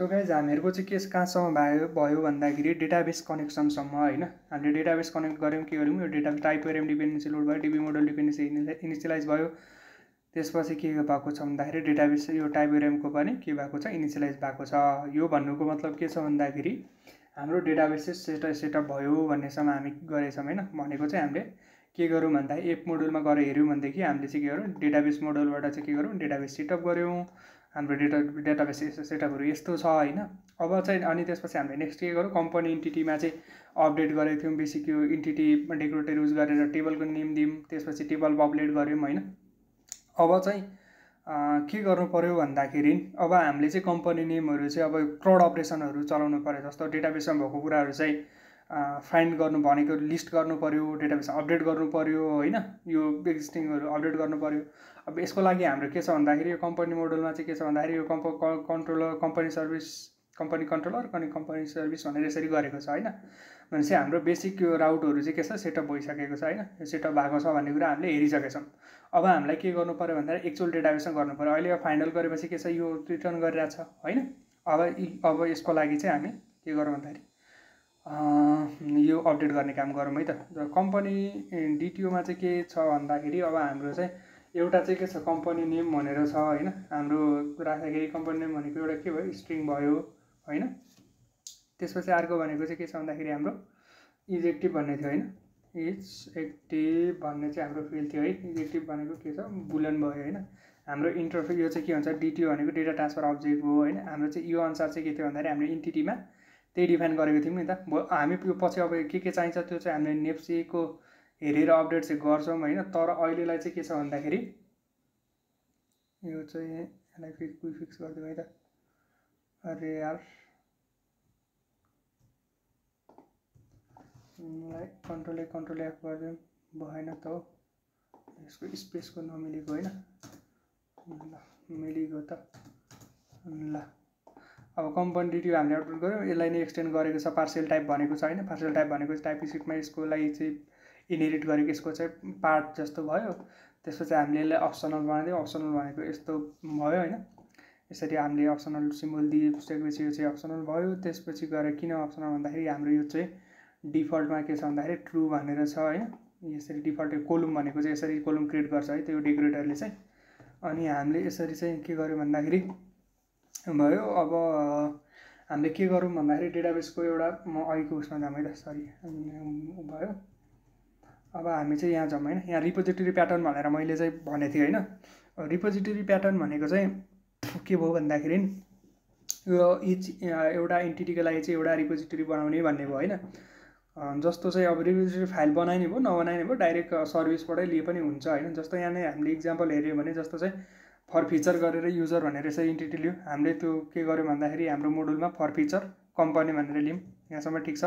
So guys हामीहरूको चाहिँ के कहाँसम्म भयो भयो भन्दाखेरि डेटाबेस कनेक्सनसम्म होइन? हामीले डेटाबेस कनेक्ट गऱ्यौँ के गऱ्यौँ? यो डेटा टाइप गऱ्यौँ डिपेन्डेन्सी लोड भयो डिबी मोडल डिपेन्डेन्सी इनिसियलाइज भयो। त्यसपछि के भएको छ भन्दाखेरि डेटाबेस यो टाइप गऱ्यौँको पनि के भएको छ? इनिसियलाइज भएको छ। यो भन्नुको मतलब के छ भन्दाखेरि हाम्रो डेटाबेस चाहिँ सेट सेटअप भयो भन्नेसम्म हामी गरेछौँ होइन? भनेको चाहिँ हामीले के गरौँ भन्दाखेरि एप मोडलमा गएर हेऱ्यौँ भनेदेखि हामीले चाहिँ के गरौँ डेटाबेस मोडलबाट चाहिँ के गरौँ डेटाबेस सेटअप गऱ्यौँ। हाम्रो डेटा डेटाबेस सेटअपहरू यस्तो छ होइन। अब चाहिँ अनि त्यसपछि हामीले नेक्स्ट के गरौँ? कम्पनी इन्टिटीमा चाहिँ अपडेट गरेको थियौँ बेसिक यो इन्टिटी डेकोरेटर युज गरेर टेबलको नेम दियौँ त्यसपछि टेबल अपडेट गऱ्यौँ होइन। अब चाहिँ के गर्नु पऱ्यो भन्दाखेरि अब हामीले चाहिँ कम्पनी नेमहरू चाहिँ अब क्राउड अपरेसनहरू चलाउनु पऱ्यो जस्तो। डेटाबेसमा भएको कुराहरू चाहिँ फाइन्ड गर्नु भनेको लिस्ट गर्नु पऱ्यो डेटाबेस अपडेट गर्नु पऱ्यो होइन? यो एक्जिस्टिङहरू अपडेट गर्नु पऱ्यो अब यसको लागि हाम्रो के छ भन्दाखेरि यो कम्पनी मोडलमा चाहिँ के छ भन्दाखेरि यो कम्प controller company service company controller अनि कम्पनी सर्भिस भनेर यसरी गरेको छ होइन? भनेपछि हाम्रो बेसिक यो राउटहरू चाहिँ के छ? सेटअप भइसकेको छ होइन? यो सेटअप भएको छ भन्ने कुरा हामीले हेरिसकेछौँ। अब हामीलाई के गर्नु पऱ्यो भन्दाखेरि एक्चुअल डेटाबेसमा गर्नु पऱ्यो अहिले फाइनल गरेपछि के छ? यो रिटर्न गरिरहेछ होइन? अब अब यसको लागि चाहिँ हामी के गरौँ भन्दाखेरि यो अपडेट गर्ने काम गरौँ है त। कम्पनी डिटिओमा चाहिँ के छ भन्दाखेरि अब हाम्रो चाहिँ एउटा चाहिँ के छ कम्पनी नेम भनेर छ होइन? हाम्रो राख्दाखेरि कम्पनी नेम भनेको एउटा के भयो? स्ट्रिङ भयो होइन? त्यसपछि अर्को भनेको चाहिँ के छ भन्दाखेरि हाम्रो इज एक्टिभ भन्ने थियो होइन? इज एक्टिभ भन्ने चाहिँ हाम्रो फिल्ड थियो है? इज एक्टिभ भनेको के छ? बुलन भयो होइन? हाम्रो इन्टरफे यो चाहिँ के भन्छ डिटिओ भनेको डेटा ट्रान्सफर अब्जेक्ट हो होइन? हाम्रो चाहिँ यो अनुसार चाहिँ के थियो भन्दाखेरि हाम्रो इन्टिटीमा त्यही डिफाइन गरेको थियौँ नि त। हामी यो पछि अब के के चाहिन्छ त्यो चाहिँ हामीले नेप्सीको हेरेर अपडेट चाहिँ गर्छौँ होइन। तर अहिलेलाई चाहिँ के छ भन्दाखेरि यो चाहिँ यसलाई क्विक फिक्स गरिदिउँ है त। अरे यार। कन्ट्रोल ए कन्ट्रोल एफ गरिदिउँ। भएन त हो। यसको स्पेसको नमिलेको होइन। ल मिलेको त। ल। अब कम्पनी डिटिओ हामीले अपलोड गऱ्यौँ यसलाई नै एक्सटेन्ड गरेको छ पार्सल टाइप भनेको छ होइन? पार्सल टाइप भनेको टाइप स्क्रिप्टमा यसको लागि चाहिँ इनहेरिट गरेको यसको चाहिँ पार्ट जस्तो भयो। त्यसपछि हामीले यसलाई अप्सनल बनाइदियौँ अप्सनल भनेको यस्तो भयो होइन? यसरी हामीले अप्सनल सिम्बल दिइसकेपछि यो चाहिँ अप्सनल भयो। त्यसपछि गएर किन अप्सनल भन्दाखेरि हाम्रो यो चाहिँ डिफल्टमा के छ भन्दाखेरि ट्रु भनेर छ होइन? यसरी डिफल्ट कोलुम भनेको चाहिँ यसरी कोलुम क्रिएट गर्छ है? त्यो डेकोरेटरले चाहिँ। अनि हामीले यसरी चाहिँ के गर्यौँ भन्दाखेरि भयो। अब हामीले के गरौँ भन्दाखेरि डेटाबेसको एउटा म अहिलेको उसमा जाऊँ है त सरी भयो। अब हामी चाहिँ यहाँ जाउँ होइन? यहाँ रिपोजिटरी प्याटर्न भनेर मैले चाहिँ भनेको थिएँ होइन? रिपोजिटरी प्याटर्न भनेको चाहिँ के भयो भन्दाखेरि यो इच एउटा इन्टिटीको लागि चाहिँ एउटा रिपोजिटरी बनाउने भन्ने भयो होइन? जस्तो चाहिँ अब रिपोजिटरी फाइल बनाइने भयो नबनाइने भयो डाइरेक्ट सर्भिसबाटै लिए पनि हुन्छ होइन? जस्तो यहाँ नै हामीले इक्जाम्पल हेऱ्यौँ भने जस्तो चाहिँ फर फिचर गरेर युजर भनेर यसरी इन्टिटी लियो। हामीले त्यो के गर्यौँ भन्दाखेरि हाम्रो मोडुलमा फर फिचर कम्पनी भनेर लियौँ। यहाँसम्म ठिक छ।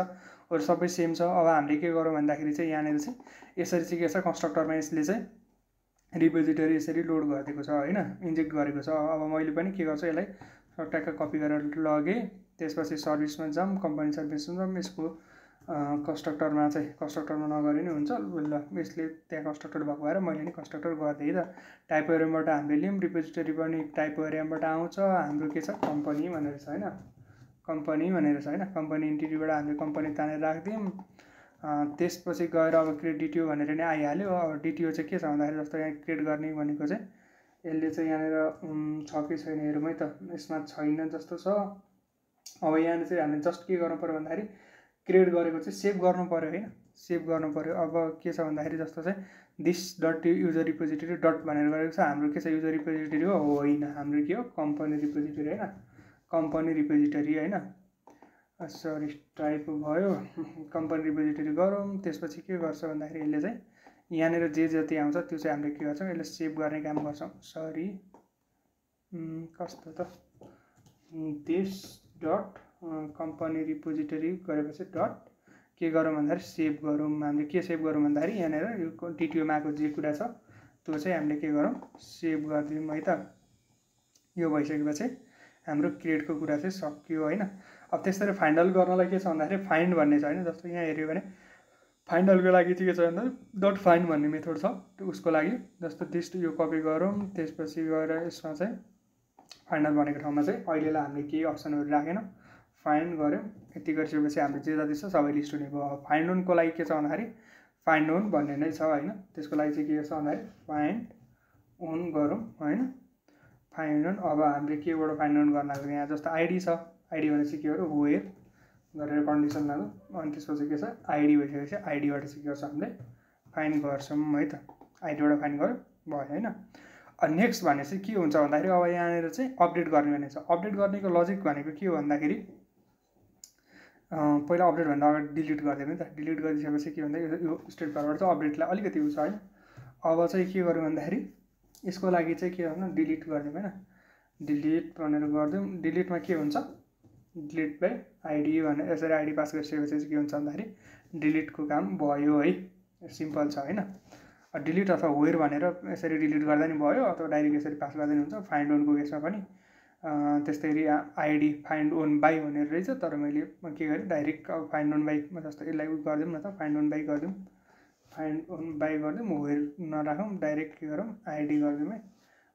अरू सबै सेम छ। अब हामीले के गरौँ भन्दाखेरि चाहिँ यहाँनिर चाहिँ यसरी चाहिँ के छ कन्स्ट्रक्टरमा यसले चाहिँ रिपोजिटरी यसरी लोड गरिदिएको छ होइन? इन्जेक्ट गरेको छ। अब मैले पनि के गर्छु यसलाई ट्याक्क कपी गरेर लगेँ। त्यसपछि सर्भिसमा जाऊँ कम्पनी सर्भिसमा जाऊँ यसको कन्स्ट्रक्टरमा चाहिँ कन्स्ट्रक्टरमा नगरे नि हुन्छ। ल यसले त्यहाँ कन्स्ट्रक्टर भएको भएर मैले नि कन्स्ट्रक्टर गरिदिएँ त टाइप एरियमबाट हामीले लियौँ रिपोजिटरी पनि टाइप एरियमबाट आउँछ। हाम्रो के छ? कम्पनी भनेर छ होइन? कम्पनी भनेर छ होइन? कम्पनी इन्टिटीबाट हामीले कम्पनी तानेर राखिदिउँ त्यसपछि गएर अब क्रिएट डिटिओ भनेर नै आइहाल्यो। अब डिटिओ चाहिँ के छ भन्दाखेरि जस्तो यहाँ क्रिएट गर्ने भनेको चाहिँ यसले चाहिँ यहाँनिर छ कि छैन हेरौँ है त। यसमा छैन जस्तो छ। अब यहाँनिर चाहिँ हामीले जस्ट के गर्नु पऱ्यो भन्दाखेरि क्रिएट गरेको चाहिँ सेभ गर्नु पऱ्यो होइन सेभ गर्नु पऱ्यो अब के छ भन्दाखेरि जस्तो चाहिँ this dot user repository dot भनेर गरेको छ। हाम्रो के छ युजर रिपोजिटरी हो? होइन। हाम्रो के हो? कम्पनी रिपोजिटरी होइन। कम्पनी रिपोजिटरी होइन। सरी टाइप भयो। कम्पनी रिपोजिटरी गरौँ। त्यसपछि के गर्छ भन्दाखेरि यसले चाहिँ यहाँनिर जे जति आउँछ त्यो चाहिँ हामीले के गर्छौँ? यसले सेभ गर्ने काम गर्छौँ। सरी कस्तो त? दिस डट कम्पनी रिपोजिटरी गरेपछि डट के गरौँ भन्दाखेरि सेभ गरौँ। हामीले के सेभ गरौँ भन्दाखेरि यहाँनिर यो टिटिओमा आएको जे कुरा छ त्यो चाहिँ हामीले के गरौँ? सेभ गरिदिउँ है त। यो भइसकेपछि हाम्रो क्रिएटको कुरा चाहिँ सक्यो होइन। अब त्यसरी फाइनल गर्नलाई के छ भन्दाखेरि फाइन्ड भन्ने छ होइन। जस्तो यहाँ हेऱ्यो भने फाइनलको लागि चाहिँ के छ भन्दा डट फाइन्ड भन्ने मेथड छ उसको लागि। जस्तो दिस यो कपी गरौँ त्यसपछि गएर यसमा चाहिँ फाइनल भनेको ठाउँमा चाहिँ अहिलेलाई हामीले केही अप्सनहरू राखेन। फाइन्ड गऱ्यौँ। यति गरिसकेपछि हाम्रो जे जति छ सबै लिस्ट अब फाइन्ड ओनको लागि के छ भन्दाखेरि फाइन्ड ओन भन्ने नै छ होइन। त्यसको लागि चाहिँ के छ भन्दाखेरि फाइन्ड ओन गरौँ होइन। फाइन्ड ओन अब हामीले केबाट फाइन्ड ओन गर्न लाग्यो यहाँ जस्तो आइडी छ। आइडी भनेपछि के हो वेयर गरेर कन्डिसन लाग्यो अनि त्यसपछि के छ? आइडी भइसकेपछि आइडीबाट चाहिँ के गर्छ हामीले? फाइन गर्छौँ है त। आइडीबाट फाइन गऱ्यो भयो होइन। अनि नेक्स्ट चाहिँ के हुन्छ भन्दाखेरि अब यहाँनिर चाहिँ अपडेट गर्ने भनेको छ। अपडेट गर्नेको लजिक भनेको के हो भन्दाखेरि पहिला अपडेट भन्दा अगाडि डिलिट गरिदियो नि त डिलिट गरिसकेपछि के भन्दा यो स्टेट फरवर्ड चाहिँ अपडेटलाई अलिकति उयो छ अब चाहिँ के गर्यो भन्दाखेरि यसको लागि चाहिँ के गर्नु डिलिट गरिदिउँ होइन। डिलिट भनेर गरिदिउँ। डिलिटमा के हुन्छ? डिलिट बाई आइडी भनेर यसरी आइडी पास गरिसकेपछि चाहिँ के हुन्छ भन्दाखेरि डिलिटको काम भयो है। सिम्पल छ होइन। डिलिट अथवा वेयर भनेर यसरी डिलिट गर्दा नि भयो अथवा डाइरेक्ट यसरी पास गर्दा नि हुन्छ। फाइन्ड ओनको केसमा पनि त्यस्तै गरी आइडी फाइन्ड ओन बाई भनेर रहेछ तर मैले के गरेँ डाइरेक्ट अब फाइन्ड ओन बाई जस्तो यसलाई उयो गरिदिउँ न त फाइन्ड ओन बाई गरिदिउँ फाइन्ड ओन बाई गरिदिउँ वेयर नराखौँ डाइरेक्ट के गरौँ आइडी गरिदिउँ है।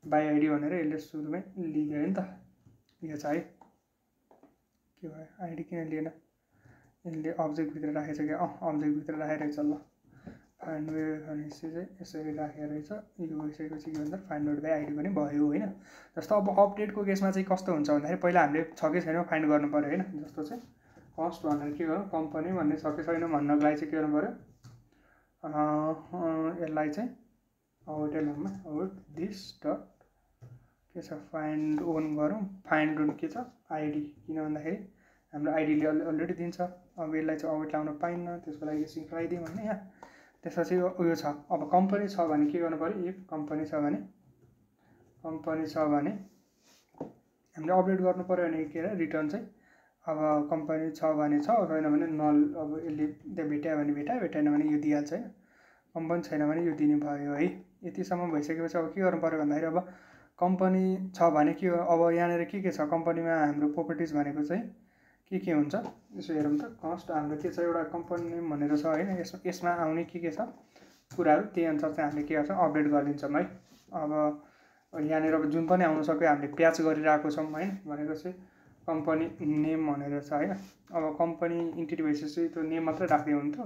बाई आइडी भनेर यसले सुरुमै लिइदियो नि त यो छ है। के भयो? आइडी किन लिएन? यसले अब्जेक्टभित्र राखेछ कि अँ अब्जेक्टभित्र राखेरहेछ ल फाइन्ड वे भनेपछि चाहिँ यसरी राखेर रहेछ यो भइसकेपछि के भन्दा फाइन्ड आउट बाई आइडी पनि भयो होइन? जस्तो अब अपडेटको केसमा चाहिँ कस्तो हुन्छ भन्दाखेरि पहिला हामीले छ कि छैन फाइन्ड गर्नु पऱ्यो होइन? जस्तो चाहिँ फर्स्ट भनेर के गरौँ कम्पनी भन्ने छ कि छैन भन्नको लागि चाहिँ के गर्नु पऱ्यो यसलाई चाहिँ होटेलहरूमा आउट दिस डट के छ? फाइन्ड ओन गरौँ। फाइन्ड ओन के छ? आइडी किन भन्दाखेरि हाम्रो आइडीले अलरेडी दिन्छ। अब यसलाई चाहिँ अवेट लाउन पाइन्न त्यसको लागि सिङ्क भने यहाँ? त्यसपछि उयो छ। अब कम्पनी छ भने के गर्नु पऱ्यो? एक कम्पनी छ भने कम्पनी छ भने हामीले अपडेट गर्नु पऱ्यो भने के अरे? रिटर्न चाहिँ। अब कम्पनी छ भने छ छैन भने नल अब यसले त्यहाँ भेटायो भने भेटायो भेटाएन भने यो दिइहाल्छ होइन। कम्पनी छैन भने यो दिने भयो है। यतिसम्म भइसकेपछि अब के गर्नु पऱ्यो भन्दाखेरि अब कम्पनी छ भने के अब यहाँनिर के के छ? कम्पनीमा हाम्रो प्रोपर्टिज भनेको चाहिँ के के हुन्छ? यसो हेरौँ त। कस्ट हाम्रो के छ? एउटा कम्पनी नेम भनेर छ होइन। यसमा यसमा आउने के के छ? कुराहरू। त्यही अनुसार चाहिँ हामीले के गर्छौँ अपडेट गरिदिन्छौँ है। अब यहाँनिर अब जुन पनि आउनु सक्यो हामीले प्याच गरिरहेको छौँ होइन भनेको चाहिँ कम्पनी नेम भनेर छ होइन। अब कम्पनी इन्टिटी भइसकेपछि त्यो नेम मात्रै राख्दै हुन्थ्यो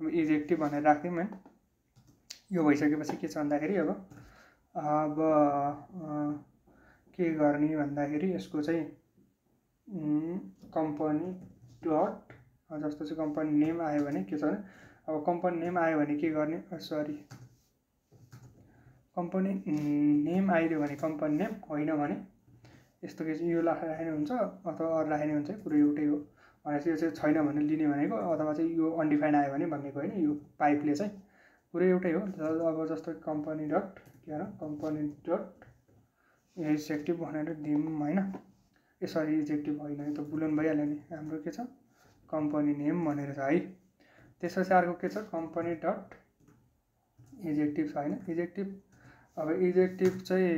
अब इजेक्टिभ भनेर राखिदिउँ होइन यो भइसकेपछि के छ भन्दाखेरि अब अब के गर्ने भन्दाखेरि यसको चाहिँ कम्पनी डट जस्तो चाहिँ कम्पनी नेम आयो भने के छ भने अब कम्पनी नेम आयो भने के गर्ने? सरी कम्पनी नेम आइदियो भने कम्पनी नेम होइन भने यस्तो के यो राख्ने हुन्छ अथवा अरू राख्ने हुन्छ कुरो एउटै हो। भनेपछि यो चाहिँ छैन भने लिने भनेको अथवा चाहिँ यो अनडिफाइन आयो भने भन्नेको होइन यो पाइपले चाहिँ। कुरो एउटै हो। अब जस्तो कम्पनी डट के कम्पनी डट एक्जेक्टिभ भनेर दिउँ होइन? यसरी इजेक्टिभ होइन यो त बुलोन भइहाल्यो नि। हाम्रो के छ? कम्पनी नेम भनेर छ है। त्यसपछि अर्को के छ? कम्पनी डट इजेक्टिभ छ होइन। इजेक्टिभ अब इजेक्टिभ चाहिँ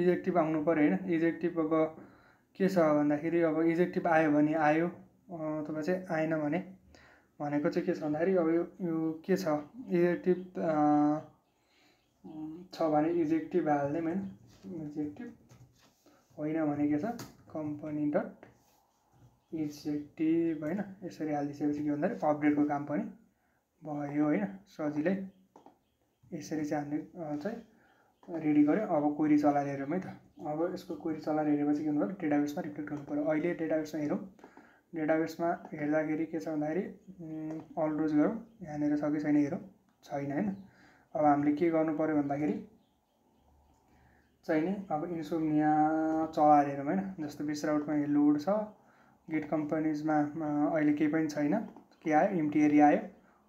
इजेक्टिभ आउनु पऱ्यो होइन। इजेक्टिभ अब के छ भन्दाखेरि अब इजेक्टिभ आयो भने आयो अथवा चाहिँ आएन भने भनेको चाहिँ के छ भन्दाखेरि अब यो यो के छ? इजेक्टिभ छ भने इजेक्टिभ हालिदिउँ होइन इजेक्टिभ होइन भने के छ? कम्पनी डट इजेक्टिभ होइन यसरी हालिदिइसकेपछि के भन्दाखेरि अपडेटको काम पनि भयो होइन सजिलै। यसरी चाहिँ हामीले चाहिँ रेडी गऱ्यो। अब कोरी चलाएर हेरौँ है त। अब यसको कोरी चलाएर हेरेपछि के पऱ्यो डेटाबेसमा रिफ्लेक्ट गर्नु पऱ्यो। अहिले डेटाबेसमा हेरौँ। डेटाबेसमा हेर्दाखेरि के छ भन्दाखेरि अल रोज गरौँ। यहाँनिर छ कि छैन हेरौँ। छैन होइन। अब हामीले के गर्नु पऱ्यो भन्दाखेरि चाहिँ नि अब इन्सोमिया चलाएर होइन? जस्तो बिस राउटमा लोड छ गेट कम्पनीजमा अहिले केही पनि छैन। के आयो? इम्टी आयो।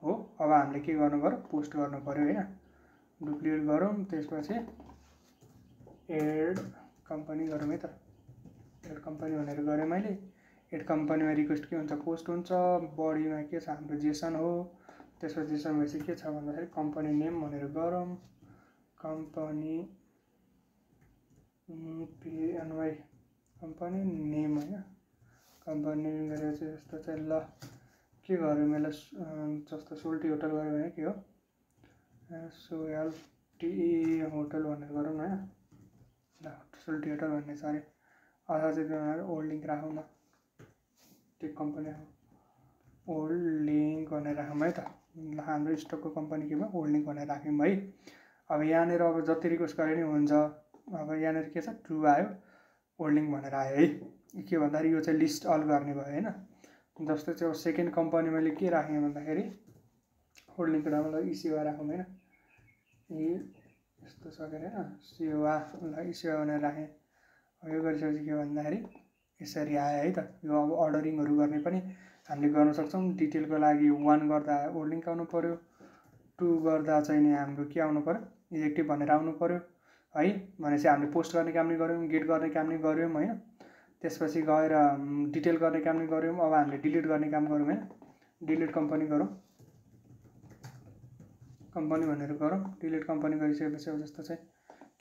हो अब हामीले के गर्नु पऱ्यो? पोस्ट गर्नु पऱ्यो होइन? डुप्लिकेट गरौँ त्यसपछि एड कम्पनी गरौँ है त। एड कम्पनी भनेर गरेँ मैले। एड कम्पनीमा रिक्वेस्ट के हुन्छ? पोस्ट हुन्छ। बडीमा के छ? हाम्रो जेसन हो। त्यसपछि जेसन भएपछि के छ भन्दाखेरि कम्पनी नेम भनेर गरौँ। कम्पनी कंपनी नेम होइन कंपनी नेम गरेर चाहिँ जस्तो ल के गऱ्यो मैले जस्तो सोल्टी होटल गऱ्यो भने के हो सोएल टिई होटल भनेर न सोल्टी होटल भन्ने छ अरे अथवा चाहिँ ओल्ड लिङ्क राखौँ न कंपनी राखौँ ओल्ड लिङ्क भनेर राखौँ है त हाम्रो स्टकको कंपनी के भयो ओल्ड लिङ्क भनेर राख्यौँ है अब यहाँनिर अब जति रिक्वेस्ट गरे नि हुन्छ अब यहाँनिर के छ? ट्रु आयो। ओल्ड लिङ्क भनेर आयो है। के भन्दाखेरि यो चाहिँ लिस्ट अल गर्ने भयो होइन। जस्तो चाहिँ अब सेकेन्ड कम्पनी मैले के राखेँ भन्दाखेरि ओल्ड लिङ्क राख्नुलाई इसिओ राखौँ होइन। ए यस्तो छ के अरे होइन? सेवा ल सेवा भनेर राखेँ। यो गरिसकेपछि के भन्दाखेरि यसरी आयो है त। यो अब अर्डरिङहरू गर्ने पनि हामीले गर्न सक्छौँ। डिटेलको लागि वान गर्दा ओल्डिङ आउनु पऱ्यो टू गर्दा चाहिँ नि हाम्रो के आउनु पऱ्यो इजेक्टिभ भनेर आउनु पऱ्यो है भनेपछि हामीले पोस्ट गर्ने काम नै गऱ्यौँ गेट गर्ने काम नै गऱ्यौँ, होइन? त्यसपछि गएर डिटेल गर्ने काम नै गऱ्यौँ, अब हामीले डिलिट गर्ने काम गरौँ होइन? डिलिट कंपनी गरौँ। कंपनी भनेर गरौँ डिलिट कंपनी गरिसकेपछि अब जस्तो चाहिँ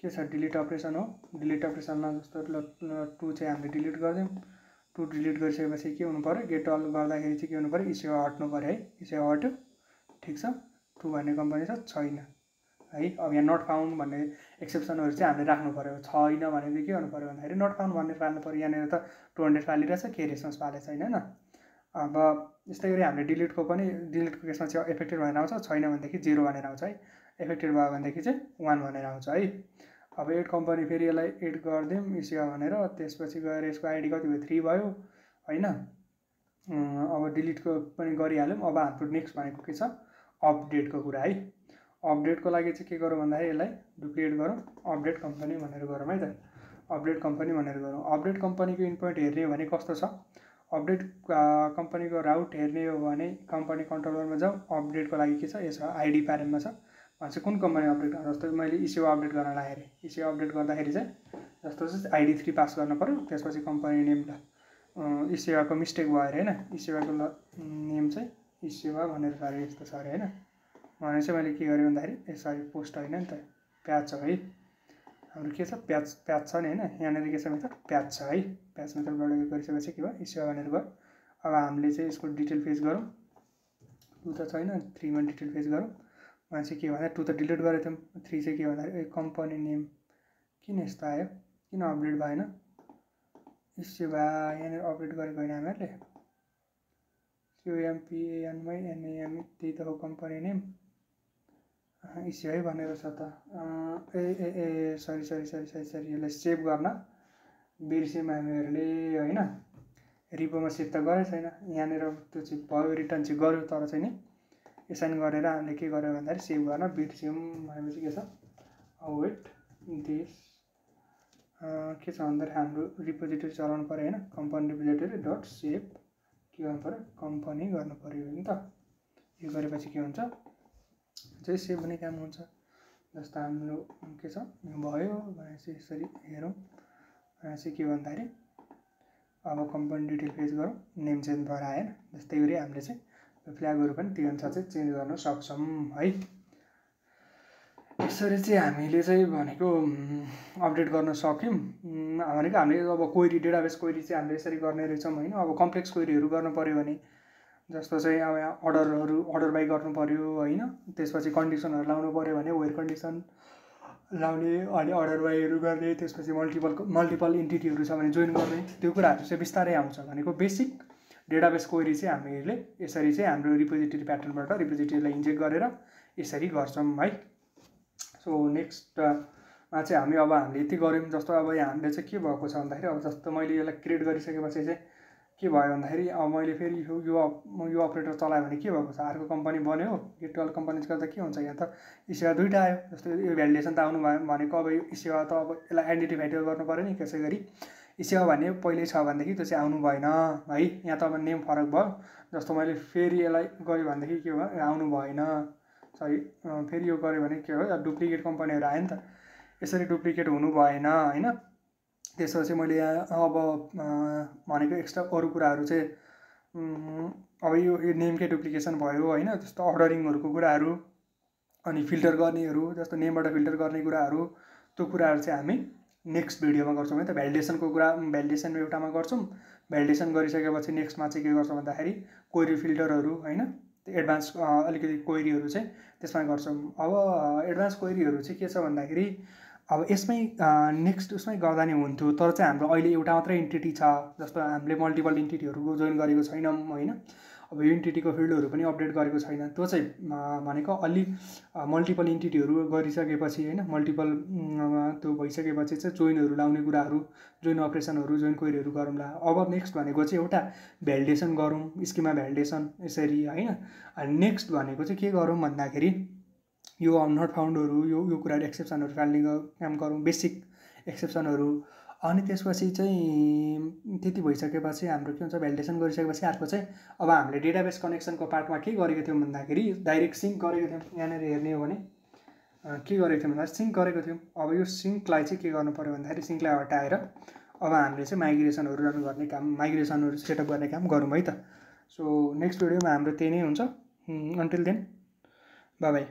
के छ डिलिट अपरेसन हो। डिलिट अपरेसनमा जस्तो टु चाहिँ हामीले डिलिट गरिदिउँ टु डिलिट गरिसकेपछि के हुनु गेट अल गर्दाखेरि चाहिँ के हुनु पऱ्यो? इसियो हट्नु पऱ्यो है इसियो हट्यो। ठिक छ? टु भन्ने है। अब यहाँ नट फाउन्ड भन्ने एक्सेप्सनहरू चाहिँ हामीले राख्नु पऱ्यो छैन भने चाहिँ के गर्नु पऱ्यो भन्दाखेरि नट फाउन्ड भन्ने पाल्नु पऱ्यो यहाँनिर त टु हन्ड्रेड पालिरहेछ के रेस्पोन्स पालेको छैन होइन अब यस्तै गरी हामीले डिलिटको पनि डिलिटको केसमा चाहिँ इफेक्टेड भनेर आउँछ छैन भनेदेखि जिरो भनेर आउँछ है। इफेक्टेड भयो भनेदेखि चाहिँ वान भनेर आउँछ है। अब एड कम्पनी फेरि यसलाई एड गरिदिउँ इसिया भनेर। त्यसपछि गएर यसको आइडी कति भयो? थ्री भयो होइन। अब डिलिटको पनि गरिहाल्यौँ अब हाम्रो नेक्स्ट भनेको के छ? अपडेटको कुरा है। अपडेटको लागि चाहिँ के गरौँ भन्दाखेरि यसलाई डुप्लिकेट गरौँ अपडेट कम्पनी भनेर गरौँ है त। अपडेट कम्पनी भनेर गरौँ। अपडेट कम्पनीको इन्पोइन्ट हेर्ने हो भने कस्तो छ? अपडेट कम्पनीको राउट हेर्ने हो भने कम्पनी कन्ट्रोलरमा जाउँ अपडेटको लागि के छ? यसो आइडी प्यारेन्टमा छ। चाहिँ कुन कम्पनी अपडेट गर्नु? जस्तो मैले इसिओ अपडेट गर्न लाग्यो इसिओ अपडेट गर्दाखेरि चाहिँ जस्तो चाहिँ आइडी थ्री पास गर्नु पऱ्यो त्यसपछि कम्पनी नेम इसेवाको मिस्टेक भयो अरे होइन? इसेवाको नेम चाहिँ इसेवा भनेर छ अरे यस्तो छ अरे होइन? भने चाहिँ मैले के गरेँ भन्दाखेरि यसरी पोस्ट होइन नि त प्याच हो है। हाम्रो के छ? प्याच प्याच छ नि होइन। यहाँनिर के छ मेथड प्याच छ है। प्याच मेथडबाट गरिसकेपछि के भयो? इसेवा भनेर भयो। अब हामीले चाहिँ यसको डिटेल फेस गरौँ। टु त छैन थ्रीमा डिटेल फेस गरौँ। चाहिँ के भन्दा टु त डिलिट गरेको थियौँ। थ्री चाहिँ के भन्दाखेरि कम्पनी नेम किन यस्तो आयो? किन अपडेट भएन? इस्यु भए यहाँनिर अपडेट गरेको होइन हामीहरूले। सिओएमपिएनमै एनएएम त्यही त हो कम्पनी नेम। इस्यु है भनेर छ त। ए ए ए sorry sorry sorry sorry sorry यसलाई सेभ गर्न। बिर्स्यौँ हामीहरूले होइन रिपोमा सेभ त गरेको छैन। यहाँनिर त्यो चाहिँ भयो रिटर्न चाहिँ गऱ्यो तर चाहिँ नि एसाइन गरेर हामीले के गर्यो भन्दाखेरि सेभ गर्न। बिर्स्यौँ भनेपछि के छ? वेट दिस के छ भन्दाखेरि हाम्रो रिपोजिटरी चलाउनु पऱ्यो होइन। कम्पनी रिपोजिटरी डट सेभ के गर्नु पऱ्यो? कम्पनी गर्नु पऱ्यो नि त। यो गरेपछि के हुन्छ? चाहिँ सेभ हुने काम हुन्छ। जस्तो हाम्रो के छ? भयो भनेपछि यसरी हेरौँ। भनेपछि के भन्दाखेरि अब कम्पनी डिटेल पेज गरौँ। नेम चेन्ज भएर आएन। जस्तै गरी हामीले चाहिँ फ्ल्यागहरू पनि त्यो अनुसार चाहिँ चेन्ज गर्न सक्छौँ है। यसरी चाहिँ हामीले चाहिँ भनेको अपडेट गर्न सक्यौँ। भनेको हामीले अब क्वेरी डेटाबेस क्वेरी चाहिँ हामीले यसरी गर्ने रहेछौँ होइन। अब कम्प्लेक्स क्वेरीहरू गर्नु पऱ्यो भने जस्तो चाहिँ अब यहाँ अर्डरहरू अर्डर बाई गर्नु पऱ्यो होइन? त्यसपछि कन्डिसनहरू लाउनु पऱ्यो भने वेयर कन्डिसन लाउने अनि अर्डर बाईहरू गर्ने त्यसपछि मल्टिपल मल्टिपल इन्टिटीहरू छ भने जोइन गर्ने त्यो कुराहरू चाहिँ बिस्तारै आउँछ भनेको बेसिक डेटाबेस क्वेरी चाहिँ हामीले यसरी चाहिँ हाम्रो रिपोजिटरी प्याटर्नबाट रिपोजिटरीलाई इन्जेक्ट गरेर यसरी गर्छौँ है? सो नेक्स्टमा चाहिँ हामी अब हामीले यति गऱ्यौँ जस्तो अब यहाँ हामीले चाहिँ के भएको छ भन्दाखेरि अब जस्तो मैले यसलाई क्रिएट गरिसकेपछि चाहिँ के भयो भन्दाखेरि अब मैले फेरि यो यो अपरेटर चलायो भने के भएको छ? अर्को कम्पनी बन्यो। गेटवाल कम्पनी गर्दा के हुन्छ यहाँ त? सेवा दुइटा आयो। जस्तो यो भ्यालिडेसन त आउनु भयो भनेको अब यो सेवा त अब यसलाई आइडेन्टिफाइड गर्नु पऱ्यो नि त्यसै गरी। सेवा भन्ने पहिल्यै छ भनेदेखि त्यो चाहिँ आउनु भएन है? यहाँ त अब नेम फरक भयो। जस्तो मैले फेरि यसलाई गरेँ भनेदेखि के भयो? आउनु भएन। सरी फेरि यो गऱ्यो भने के हो डुप्लिकेट कम्पनीहरू आयो नि त। यसरी डुप्लिकेट हुनु भएन होइन? त्यसपछि मैले यहाँ अब भनेको एक्स्ट्रा अरू कुराहरू चाहिँ अब यो नेमकै डुप्लिकेसन भयो होइन जस्तो अर्डरिङहरूको कुराहरू अनि फिल्टर गर्नेहरू जस्तो नेमबाट फिल्टर गर्ने कुराहरू त्यो कुराहरू चाहिँ हामी नेक्स्ट भिडियोमा गर्छौँ है त। भ्यालिडेसनको कुरा भ्यालिडेसन एउटामा गर्छौँ भ्यालिडेसन गरिसकेपछि नेक्स्टमा चाहिँ के गर्छौँ भन्दाखेरि क्वेरी फिल्टरहरू होइन एडभान्स अलिकति क्वेरीहरू चाहिँ त्यसमा गर्छौँ। अब एडभान्स क्वेरीहरू चाहिँ के छ भन्दाखेरि अब यसमै नेक्स्ट उसमै गर्दा नि हुन्थ्यो। तर चाहिँ हाम्रो अहिले एउटा मात्रै इन्टिटी छ जस्तो हामीले मल्टिपल इन्टिटीहरू जोइन गरेको छैनौँ होइन? अब युनिटिटीको फिल्डहरू पनि अपडेट गरेको छैन। त्यो चाहिँ भनेको अलि मल्टिपल इन्टिटीहरू गरिसकेपछि होइन? मल्टिपल त्यो भइसकेपछि चाहिँ जोइनहरू लाउने कुराहरू जोइन अपरेसनहरू जोइन क्वेरीहरू गरौँला। अब नेक्स्ट भनेको चाहिँ एउटा भ्यालिडेसन गरौँ स्किमा भ्यालिडेसन यसरी होइन? नेक्स्ट भनेको चाहिँ के गरौँ भन्दाखेरि यो नट फाउन्डहरू यो यो कुराहरू एक्सेप्सनहरू फाल्ने काम गरौँ बेसिक एक्सेप्सनहरू। अनि त्यसपछि चाहिँ त्यति भइसकेपछि हाम्रो के हुन्छ भ्यालिडेसन गरिसकेपछि अर्को चाहिँ अब हामीले डेटाबेस कनेक्सनको पार्टमा के गरेको थियौँ भन्दाखेरि डाइरेक्ट सिङ्क गरेको थियौँ। यहाँनिर हेर्ने हो भने के गरेको थियौँ भन्दाखेरि सिङ्क गरेको थियौँ। अब यो सिङ्कलाई चाहिँ के गर्नु पऱ्यो भन्दाखेरि सिङ्कलाई हटाएर अब हामीले चाहिँ माइग्रेसनहरू रन गर्ने काम माइग्रेसनहरू सेटअप गर्ने काम गरौँ है त। सो नेक्स्ट भिडियोमा हाम्रो त्यही नै हुन्छ। Until then by